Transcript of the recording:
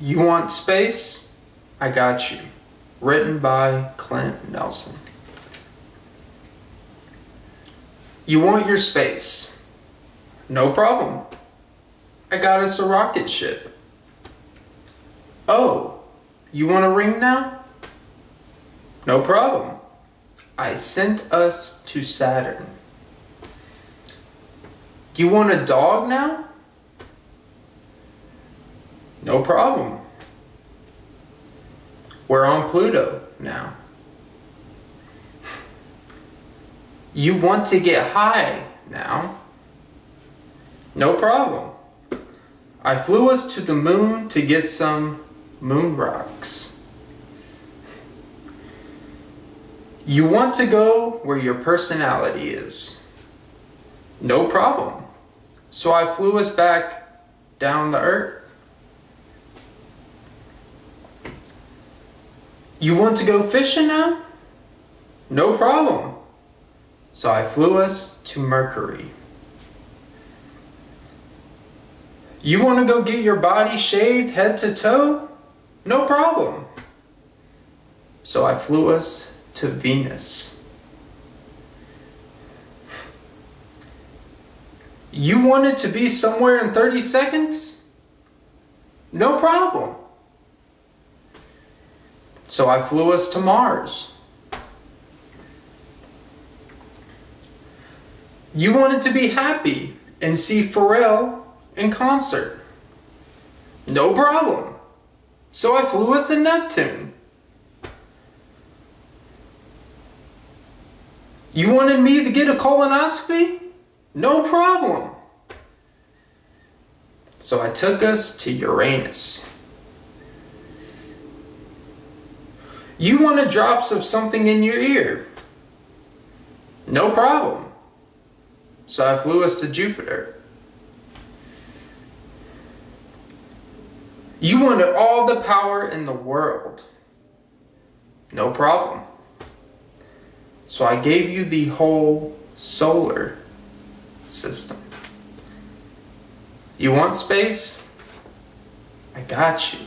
You want space? I got you. Written by Clint Nelson. You want your space? No problem. I got us a rocket ship. Oh, you want a ring now? No problem. I sent us to Saturn. You want a dog now? No problem. We're on Pluto now. You want to get high now? No problem. I flew us to the moon to get some moon rocks. You want to go where your personality is? No problem. So I flew us back down the earth. You want to go fishing now? No problem. So I flew us to Mercury. You want to go get your body shaved head to toe? No problem. So I flew us to Venus. You wanted to be somewhere in 30 seconds? No problem. So I flew us to Mars. You wanted to be happy and see Pharrell in concert. No problem. So I flew us to Neptune. You wanted me to get a colonoscopy? No problem. So I took us to Uranus. You wanted drops of something in your ear? No problem. So I flew us to Jupiter. You wanted all the power in the world. No problem. So I gave you the whole solar system. You want space? I got you.